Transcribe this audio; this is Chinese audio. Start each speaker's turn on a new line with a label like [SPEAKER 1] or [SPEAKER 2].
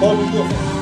[SPEAKER 1] 包住过分。